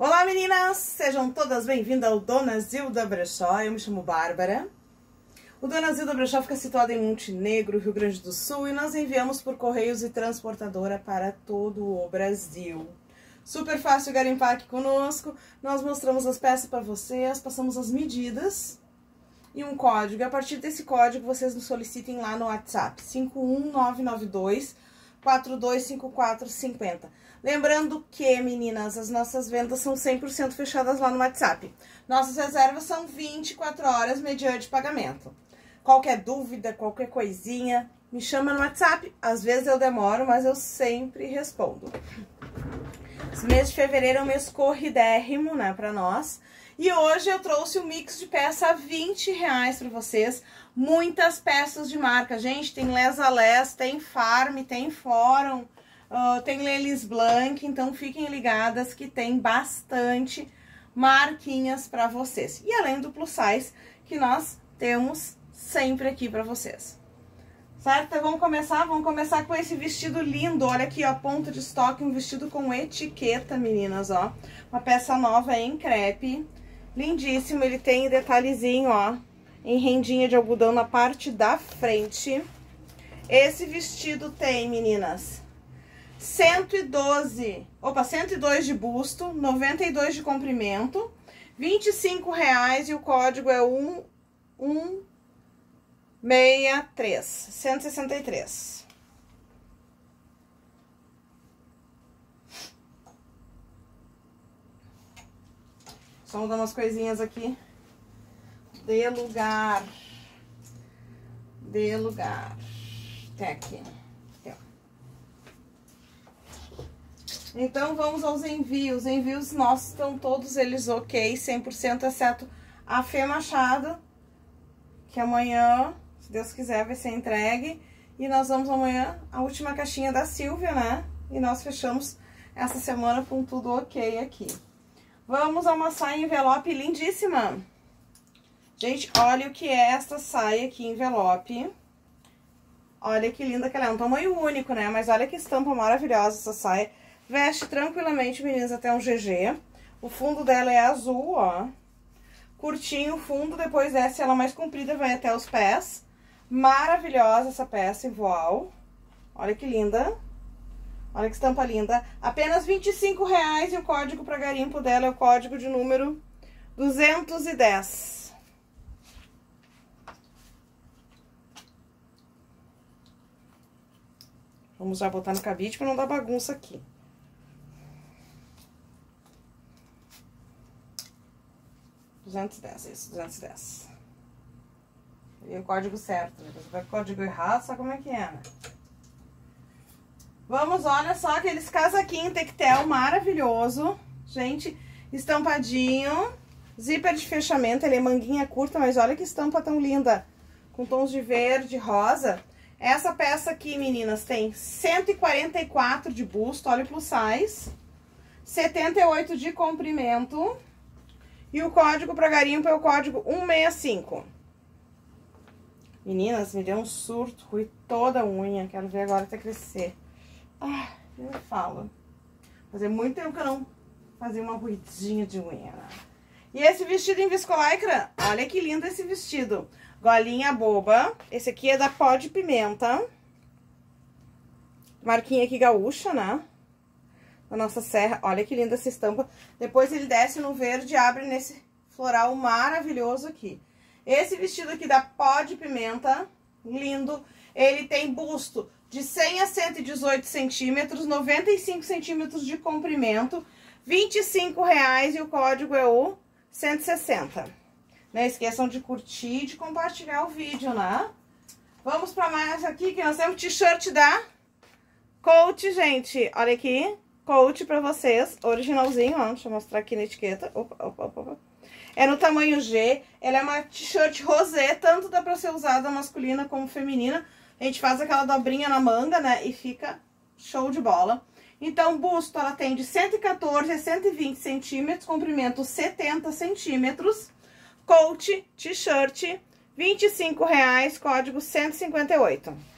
Olá meninas, sejam todas bem-vindas ao Dona Zilda Brechó, eu me chamo Bárbara. O Dona Zilda Brechó fica situado em Montenegro, Rio Grande do Sul e nós enviamos por correios e transportadora para todo o Brasil. Super fácil garimpar aqui conosco, nós mostramos as peças para vocês, passamos as medidas e um código. A partir desse código vocês nos solicitem lá no WhatsApp, 51992 425450. Lembrando que, meninas, as nossas vendas são 100% fechadas lá no WhatsApp. Nossas reservas são 24 horas mediante pagamento. Qualquer dúvida, qualquer coisinha, me chama no WhatsApp. Às vezes eu demoro, mas eu sempre respondo. Esse mês de fevereiro é um mês corridérrimo, né, pra nós. E hoje eu trouxe o um mix de peça a 20 reais pra vocês. Muitas peças de marca, gente. Tem Les a Les, tem Farm, tem Fórum, uh, tem Lelis Blanc. Então fiquem ligadas que tem bastante marquinhas pra vocês. E além do plus size que nós temos sempre aqui pra vocês. Certo? Então, vamos começar? Vamos começar com esse vestido lindo. Olha aqui, ó, ponto de estoque, um vestido com etiqueta, meninas, ó. Uma peça nova em crepe. Lindíssimo, ele tem detalhezinho, ó, em rendinha de algodão na parte da frente. Esse vestido tem, meninas, 112, opa, 102 de busto, 92 de comprimento, 25 reais e o código é 1, 1 63, 163. Só mudar umas coisinhas aqui. De lugar. De lugar. Até aqui. Então, vamos aos envios. Envios nossos estão todos eles ok, 100%, exceto a Fê Machado, que amanhã se Deus quiser, vai ser entregue. E nós vamos amanhã a última caixinha da Silvia, né? E nós fechamos essa semana com tudo ok aqui. Vamos a uma saia envelope lindíssima. Gente, olha o que é esta saia aqui envelope. Olha que linda que ela é. Um tamanho único, né? Mas olha que estampa maravilhosa essa saia. Veste tranquilamente, meninas, até um GG. O fundo dela é azul, ó. Curtinho o fundo, depois desce ela mais comprida, vai até os pés. Maravilhosa essa peça em voal. Olha que linda. Olha que estampa linda. Apenas R$ 25,00 e o código para garimpo dela é o código de número 210. Vamos já botar no cabide para não dar bagunça aqui. Duzentos e dez, isso, duzentos e dez. O código certo, né? Você vai com código errado, sabe como é que é, né? Vamos, olha só aqueles casaquinhos tectel maravilhoso. Gente, estampadinho. Zíper de fechamento, ele é manguinha curta, mas olha que estampa tão linda. Com tons de verde, rosa. Essa peça aqui, meninas, tem 144 de busto, olha plus size. 78 de comprimento. E o código para garimpo é o código 165. Meninas, me deu um surto, ruí toda a unha. Quero ver agora até crescer. Ah, eu falo. Fazia muito tempo que eu não fazia uma ruidinha de unha. Né? E esse vestido em viscolaicra, olha que lindo esse vestido. Golinha boba. Esse aqui é da pó de pimenta. Marquinha aqui gaúcha, né? Da nossa serra. Olha que linda essa estampa. Depois ele desce no verde e abre nesse floral maravilhoso aqui. Esse vestido aqui da pó de pimenta, lindo. Ele tem busto de 100 a 118 centímetros, 95 centímetros de comprimento, 25 reais e o código é o 160. Não esqueçam de curtir e de compartilhar o vídeo, né? Vamos para mais aqui, que nós temos t-shirt da Coach, gente. Olha aqui, Coach para vocês, originalzinho, ó. Deixa eu mostrar aqui na etiqueta. Opa, opa, opa. É no tamanho G, ela é uma t-shirt rosé, tanto dá pra ser usada masculina como feminina. A gente faz aquela dobrinha na manga, né, e fica show de bola. Então, busto, ela tem de 114 a 120 centímetros, comprimento 70 centímetros. Coach, t-shirt, R$ 25,00, código 158.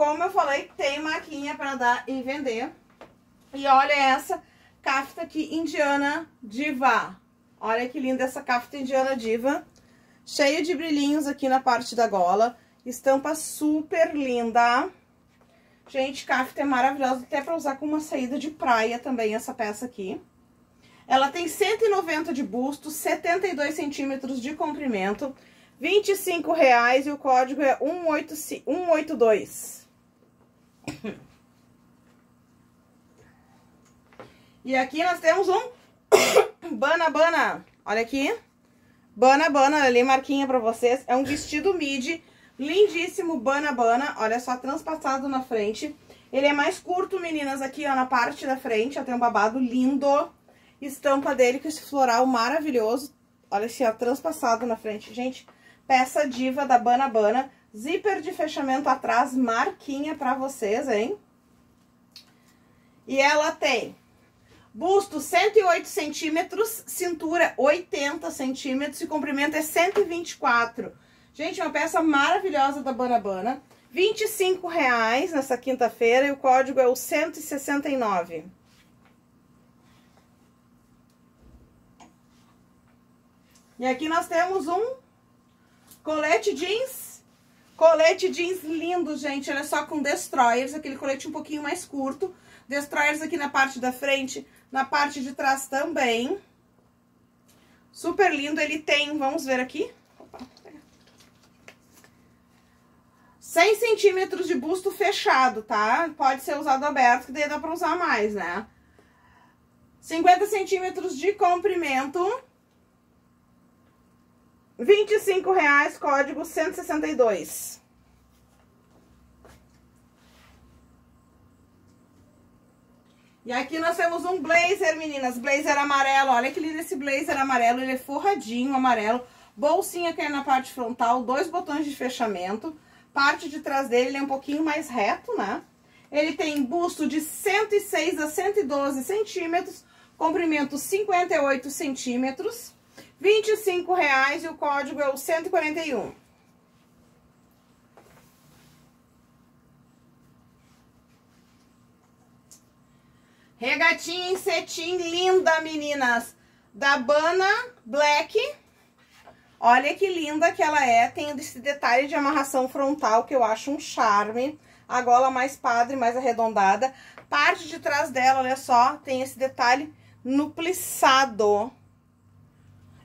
Como eu falei, tem maquinha para dar e vender. E olha essa Cafta aqui, indiana diva. Olha que linda essa cafta indiana diva. Cheio de brilhinhos aqui na parte da gola. Estampa super linda. Gente, cafta é maravilhosa, até pra usar com uma saída de praia também, essa peça aqui. Ela tem 190 de busto, 72 centímetros de comprimento, 25 reais e o código é 182. E aqui nós temos um Bana Bana. Olha aqui. Bana Bana, ali marquinha pra vocês. É um vestido midi, lindíssimo Bana Bana. Olha só, transpassado na frente. Ele é mais curto, meninas, aqui ó, na parte da frente. Ó, tem um babado lindo. Estampa dele com esse floral maravilhoso. Olha esse ó, transpassado na frente. Gente, peça diva da Bana Bana. Zíper de fechamento atrás, marquinha pra vocês, hein? E ela tem Busto 108 centímetros, cintura 80 centímetros e comprimento é 124. Gente, uma peça maravilhosa da Banabana. 25 reais nessa quinta-feira e o código é o 169. E aqui nós temos um colete jeans. Colete jeans lindo, gente. Olha só, com destroyers, aquele colete um pouquinho mais curto. Destroyers aqui na parte da frente, na parte de trás também. Super lindo, ele tem, vamos ver aqui. Opa, 100 centímetros de busto fechado, tá? Pode ser usado aberto, que daí dá pra usar mais, né? 50 centímetros de comprimento. 25 reais, código 162. E aqui nós temos um blazer, meninas, blazer amarelo. Olha que lindo esse blazer amarelo, ele é forradinho, amarelo. Bolsinha que é na parte frontal, dois botões de fechamento. Parte de trás dele é um pouquinho mais reto, né? Ele tem busto de 106 a 112 centímetros, comprimento 58 centímetros, 25 reais e o código é o 141. Regatinha em cetim linda, meninas. Da Bana Black. Olha que linda que ela é. Tem esse detalhe de amarração frontal que eu acho um charme. A gola mais padre, mais arredondada. Parte de trás dela, olha só, tem esse detalhe no plissado.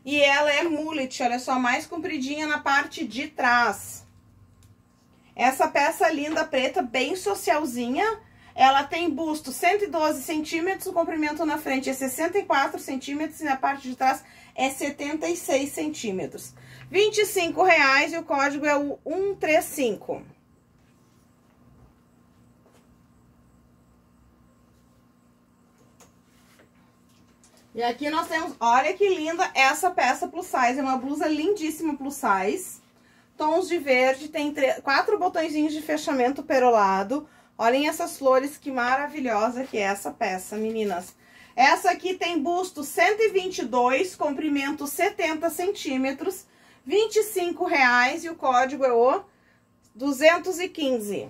E ela é mullet, olha só, mais compridinha na parte de trás. Essa peça linda preta, bem socialzinha, ela tem busto 112 centímetros, o comprimento na frente é 64 centímetros e na parte de trás é 76 centímetros. R$ 25,00 e o código é o 135. E aqui nós temos, olha que linda essa peça plus size, é uma blusa lindíssima plus size. Tons de verde, tem quatro botõezinhos de fechamento perolado, Olhem essas flores, que maravilhosa que é essa peça, meninas. Essa aqui tem busto 122, comprimento 70 centímetros, 25 reais e o código é o 215.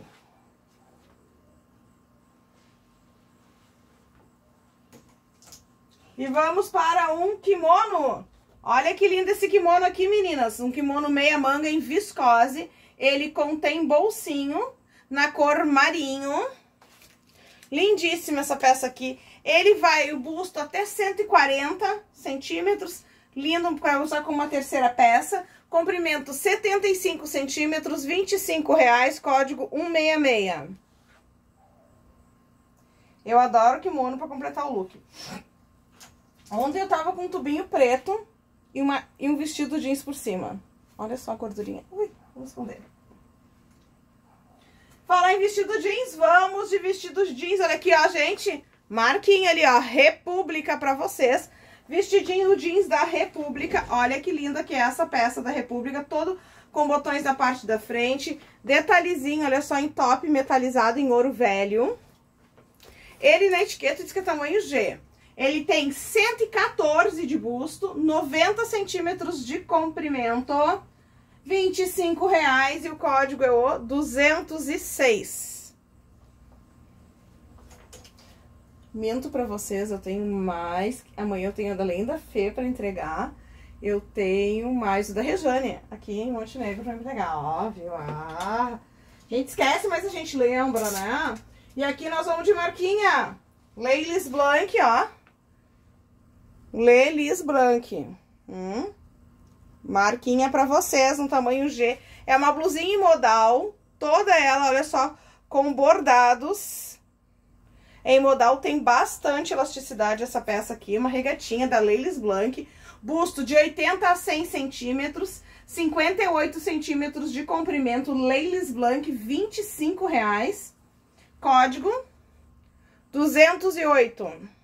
E vamos para um kimono. Olha que lindo esse kimono aqui, meninas. Um kimono meia manga em viscose. Ele contém bolsinho na cor marinho. Lindíssima essa peça aqui. Ele vai o busto até 140 centímetros. Lindo para usar como uma terceira peça. Comprimento 75 centímetros, 25 reais, código 166. Eu adoro kimono para completar o look. Ontem eu tava com um tubinho preto e, uma, e um vestido jeans por cima. Olha só a gordurinha. Ui, vou esconder. Falar em vestido jeans, vamos de vestidos jeans. Olha aqui, ó, gente. Marquinha ali, ó, República pra vocês. Vestidinho jeans da República. Olha que linda que é essa peça da República. Todo com botões da parte da frente. Detalhezinho, olha só, em top metalizado em ouro velho. Ele na etiqueta diz que é tamanho G. Ele tem 114 de busto, 90 centímetros de comprimento. 25 reais e o código é o 206. minto pra vocês, eu tenho mais. Amanhã eu tenho a da Lenda Fê pra entregar. Eu tenho mais o da Rejane aqui em Montenegro pra entregar. Óbvio. Ah. A gente esquece, mas a gente lembra, né? E aqui nós vamos de marquinha. Leilis Blanc, ó. Leilis Blanc. Hum. Marquinha pra vocês, no tamanho G. É uma blusinha em modal. Toda ela, olha só, com bordados. Em modal tem bastante elasticidade essa peça aqui. Uma regatinha da Leilis Blanc. Busto de 80 a 100 centímetros. 58 centímetros de comprimento. Leilis Blanc, 25 reais. Código 208.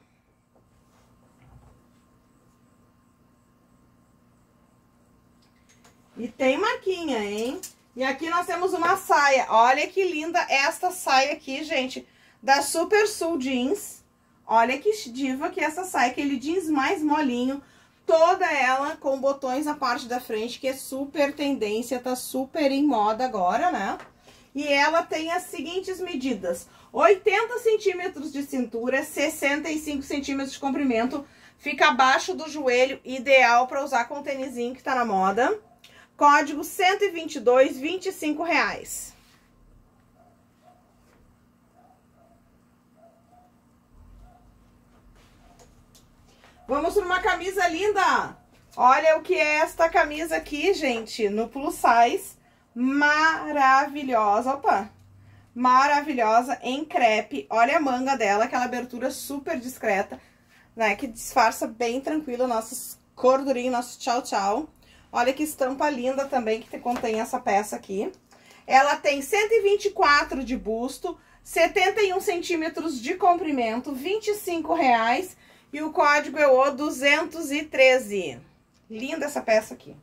E tem marquinha, hein? E aqui nós temos uma saia. Olha que linda esta saia aqui, gente. Da Super Sul Jeans. Olha que diva que é essa saia. Aquele jeans mais molinho. Toda ela com botões na parte da frente, que é super tendência. Tá super em moda agora, né? E ela tem as seguintes medidas. 80 centímetros de cintura, 65 centímetros de comprimento. Fica abaixo do joelho, ideal para usar com tênisinho que tá na moda. Código 122, 25 reais. Vamos para uma camisa linda. Olha o que é esta camisa aqui, gente, no plus size. Maravilhosa. Opa! Maravilhosa, em crepe. Olha a manga dela, aquela abertura super discreta, né? Que disfarça bem tranquilo nossos cordurinhos, nosso tchau tchau. Olha que estampa linda também que contém essa peça aqui. Ela tem 124 de busto, 71 centímetros de comprimento, 25 reais. E o código é o 213. Linda essa peça aqui.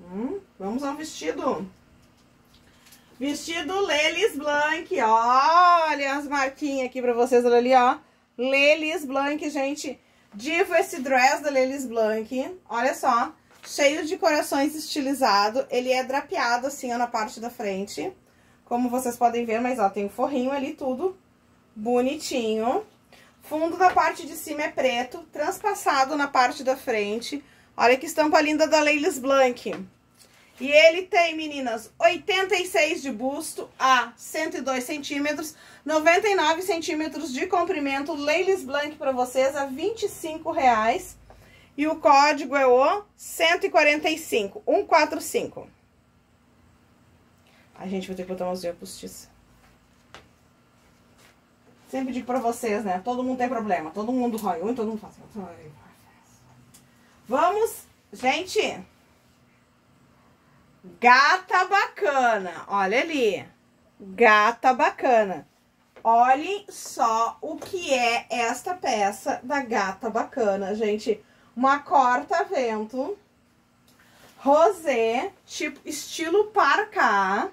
Hum, vamos ao vestido. Vestido Lelis Blanc, olha as marquinhas aqui pra vocês, olha ali, ó. Lelis Blanc, gente. Diva esse dress da Lelis Blanc. Olha só. Cheio de corações estilizado. Ele é drapeado assim, ó, na parte da frente. Como vocês podem ver, mas ó, tem um forrinho ali, tudo bonitinho. Fundo da parte de cima é preto, transpassado na parte da frente. Olha que estampa linda da Lelis Blanc. E ele tem, meninas, 86 de busto a 102 centímetros, 99 centímetros de comprimento, Leilis Blanc para vocês a 25 reais. E o código é o 145, 145. A gente vai ter que botar umas veias postiças. Sempre digo pra vocês, né? Todo mundo tem problema. Todo mundo rói um, todo mundo faz. Vamos, gente... Gata bacana, olha ali. Gata bacana. Olhem só o que é esta peça da gata bacana, gente. Uma corta-vento, rosé, tipo estilo parca,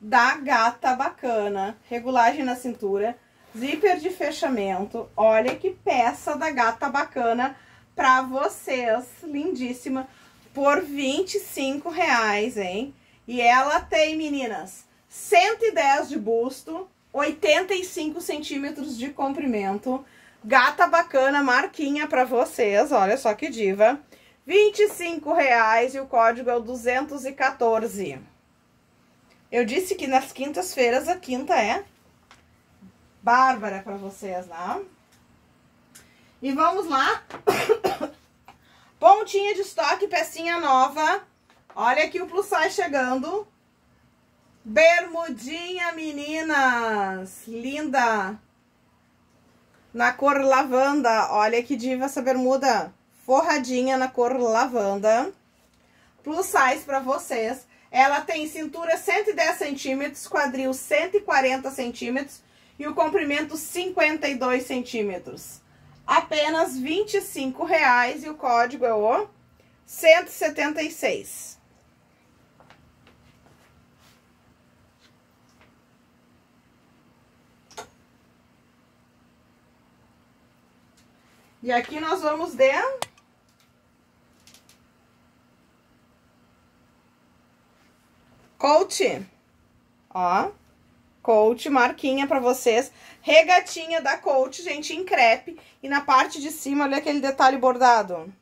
da gata bacana. Regulagem na cintura, zíper de fechamento. Olha que peça da gata bacana pra vocês, lindíssima por 25 reais, hein? E ela tem, meninas, 110 de busto, 85 centímetros de comprimento. Gata bacana, marquinha pra vocês, olha só que diva. 25 reais e o código é o 214. Eu disse que nas quintas-feiras a quinta é bárbara pra vocês, né? E vamos lá Pontinha de estoque, pecinha nova. Olha aqui o plus size chegando. Bermudinha, meninas. Linda. Na cor lavanda. Olha que diva essa bermuda. Forradinha na cor lavanda. Plus size pra vocês. Ela tem cintura 110 centímetros, quadril 140 centímetros e o comprimento 52 centímetros apenas R$ 25,00 e o código é o 176. E aqui nós vamos de... Coach. Ó. Coach, marquinha pra vocês. Regatinha da Coach, gente, em crepe. E na parte de cima, olha aquele detalhe bordado.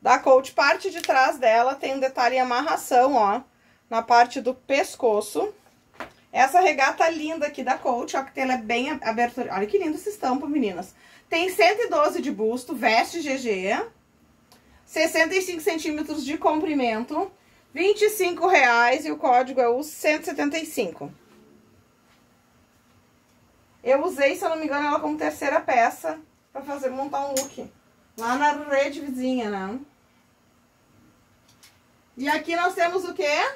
Da Coach, parte de trás dela tem um detalhe em amarração, ó. Na parte do pescoço. Essa regata linda aqui da Coach, ó, que ela é bem aberta. Olha que linda essa estampa, meninas. Tem 112 de busto, veste GG. 65 centímetros de comprimento. 25 reais e o código é o 175. Eu usei, se eu não me engano, ela como terceira peça pra fazer, montar um look. Lá na rede vizinha, né? E aqui nós temos o quê?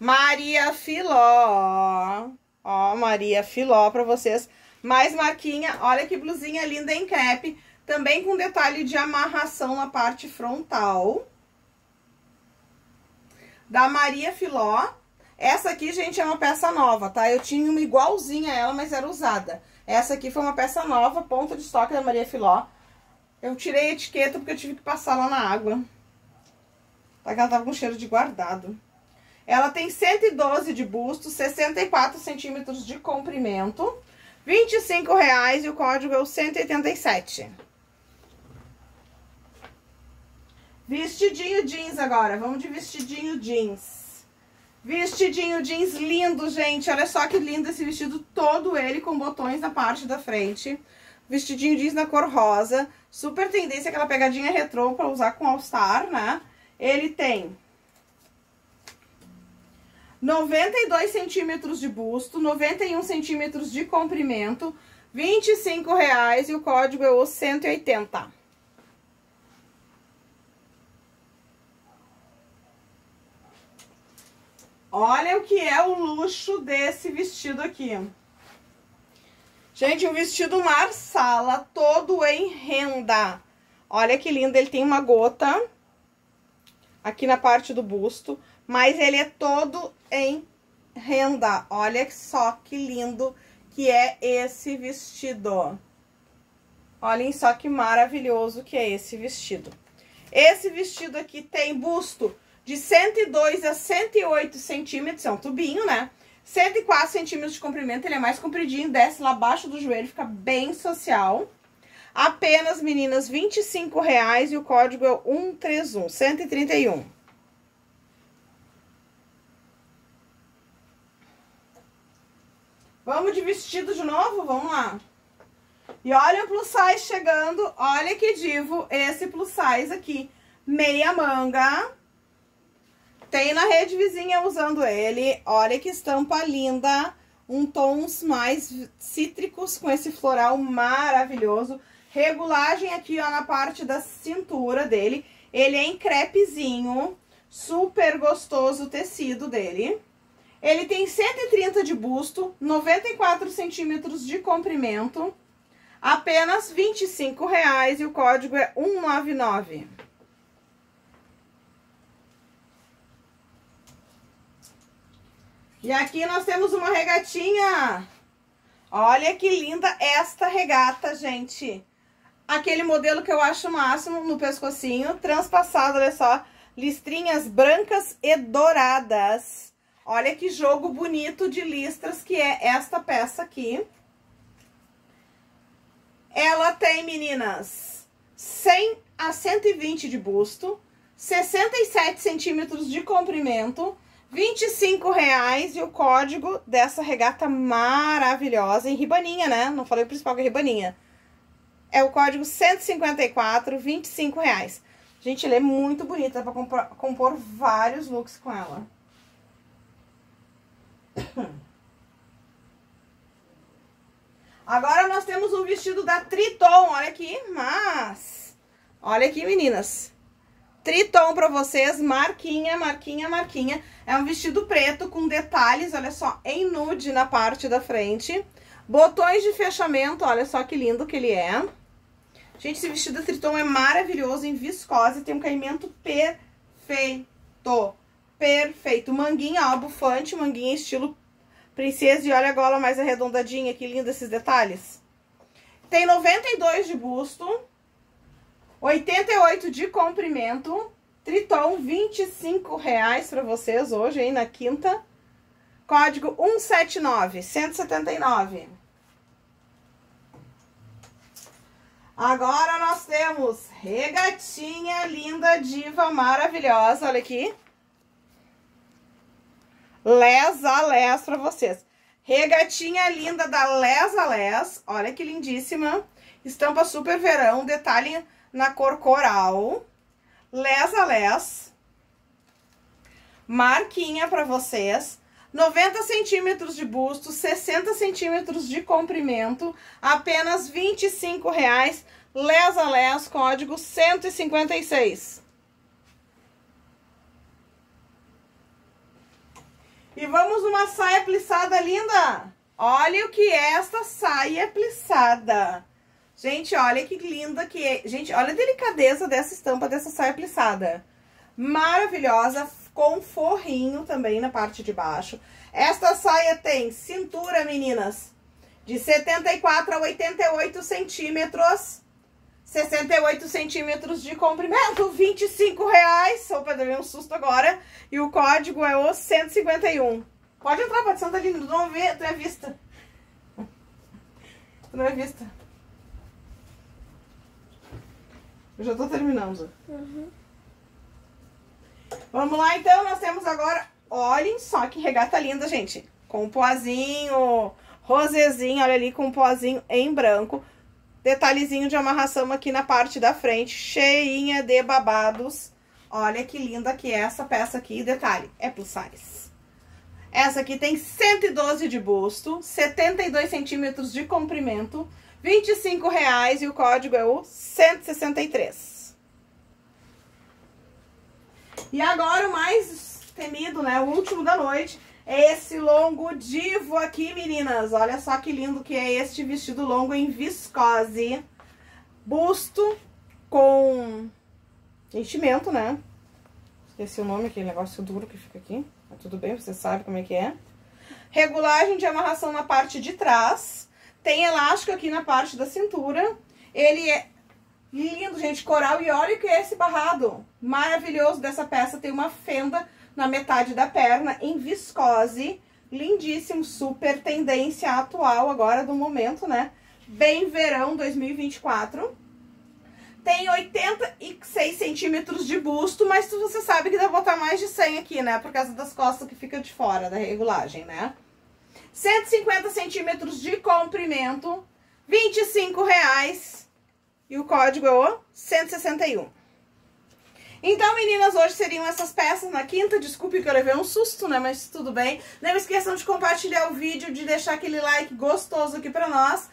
Maria Filó. Ó, Maria Filó pra vocês. Mais marquinha. Olha que blusinha linda em crepe. Também com detalhe de amarração na parte frontal da Maria Filó. Essa aqui, gente, é uma peça nova, tá? Eu tinha uma igualzinha a ela, mas era usada. Essa aqui foi uma peça nova, ponta de estoque da Maria Filó. Eu tirei a etiqueta porque eu tive que passar lá na água. Tá que ela tava com cheiro de guardado. Ela tem 112 de busto, 64 centímetros de comprimento, 25 reais e o código é o 187. Vestidinho jeans agora. Vamos de vestidinho jeans. Vestidinho jeans lindo, gente. Olha só que lindo esse vestido todo ele com botões na parte da frente. Vestidinho jeans na cor rosa. Super tendência, aquela pegadinha retrô pra usar com All Star, né? Ele tem 92 centímetros de busto, 91 centímetros de comprimento, 25 reais e o código é o 180. Olha o que é o luxo desse vestido aqui. Gente, um vestido marsala, todo em renda. Olha que lindo, ele tem uma gota aqui na parte do busto, mas ele é todo em renda. Olha só que lindo que é esse vestido. Olhem só que maravilhoso que é esse vestido. Esse vestido aqui tem busto de 102 a 108 centímetros, é um tubinho, né? 104 centímetros de comprimento, ele é mais compridinho, desce lá abaixo do joelho, fica bem social. Apenas, meninas, R$ 25,00 e o código é 131, 131. Vamos de vestido de novo? Vamos lá. E olha o plus size chegando, olha que divo esse plus size aqui. Meia manga, tem na rede vizinha usando ele. Olha que estampa linda. Um tons mais cítricos com esse floral maravilhoso. Regulagem aqui, ó, na parte da cintura dele. Ele é em crepezinho. Super gostoso o tecido dele. Ele tem 130 de busto, 94 centímetros de comprimento. Apenas R$ 25,00 e o código é 199. E aqui nós temos uma regatinha. Olha que linda esta regata, gente. Aquele modelo que eu acho máximo no pescocinho, transpassado, olha só. Listrinhas brancas e douradas. Olha que jogo bonito de listras que é esta peça aqui. Ela tem, meninas, 100 a 120 de busto, 67 centímetros de comprimento, 25 reais e o código dessa regata maravilhosa em ribaninha, né? Não falei o principal que é ribaninha. É o código 154, 25 reais. Gente, ela é muito bonita, dá pra compor, compor vários looks com ela. Agora nós temos o vestido da Triton, olha aqui, mas... Olha aqui, meninas. Triton pra vocês, marquinha, marquinha, marquinha. É um vestido preto com detalhes, olha só, em nude na parte da frente. Botões de fechamento, olha só que lindo que ele é. Gente, esse vestido Triton é maravilhoso, em viscose, tem um caimento perfeito. Perfeito. Manguinha, ó, bufante, manguinha estilo princesa. E olha a gola mais arredondadinha, que lindo esses detalhes. Tem 92 de busto. 88 de comprimento. Triton, 25 reais pra vocês hoje, hein, na quinta. Código 179, 179. Agora nós temos regatinha linda, diva, maravilhosa. Olha aqui. Les a Les pra vocês. Regatinha linda da Les a Les. Olha que lindíssima. Estampa super verão. Detalhe na cor coral. Les a Les. Marquinha pra vocês. 90 centímetros de busto, 60 centímetros de comprimento, apenas R$ 25,00, les a les, código 156. E vamos numa saia plissada linda. Olha o que é esta saia plissada. Gente, olha que linda que é. Gente, olha a delicadeza dessa estampa dessa saia plissada. Maravilhosa, com forrinho também na parte de baixo. Esta saia tem cintura, meninas, de 74 a 88 centímetros. 68 centímetros de comprimento, 25 reais. Opa, deu um susto agora. E o código é o 151. Pode entrar, pode sentar ali, não vê, tu é vista. Tu não é vista. Eu já tô terminando. Uhum. Vamos lá, então, nós temos agora, olhem só que regata linda, gente. Com um pozinho, rosezinho, olha ali, com um pozinho em branco. Detalhezinho de amarração aqui na parte da frente, cheinha de babados. Olha que linda que é essa peça aqui. Detalhe, é plus size. Essa aqui tem 112 de busto, 72 centímetros de comprimento, 25 reais e o código é o 163. E agora o mais temido, né? O último da noite. É esse longo divo aqui, meninas. Olha só que lindo que é este vestido longo em viscose. Busto com enchimento, né? Esqueci o nome, aquele negócio duro que fica aqui. Mas tudo bem, você sabe como é que é. Regulagem de amarração na parte de trás. Tem elástico aqui na parte da cintura. Ele é Lindo, gente, coral. E olha que é esse barrado maravilhoso dessa peça. Tem uma fenda na metade da perna em viscose. Lindíssimo, super tendência atual agora do momento, né? Bem verão 2024. Tem 86 centímetros de busto, mas você sabe que dá pra botar mais de 100 aqui, né? Por causa das costas que fica de fora da regulagem, né? 150 centímetros de comprimento, 25 reais. E o código é o 161. Então, meninas, hoje seriam essas peças na quinta. Desculpe que eu levei um susto, né? Mas tudo bem. Não esqueçam de compartilhar o vídeo, de deixar aquele like gostoso aqui pra nós.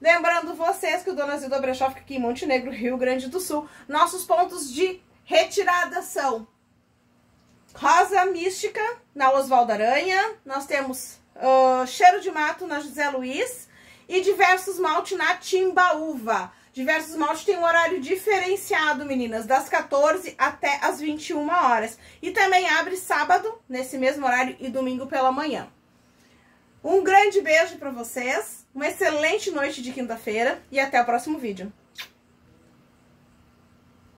Lembrando vocês que o Dona Zilda Brechó fica aqui em Montenegro, Rio Grande do Sul. Nossos pontos de retirada são Rosa Mística, na Oswaldo Aranha. Nós temos Cheiro de Mato, na José Luiz. E diversos malte na Timbaúva. Diversos Malte tem um horário diferenciado, meninas, das 14 até as 21 horas. E também abre sábado, nesse mesmo horário, e domingo pela manhã. Um grande beijo para vocês, uma excelente noite de quinta-feira e até o próximo vídeo.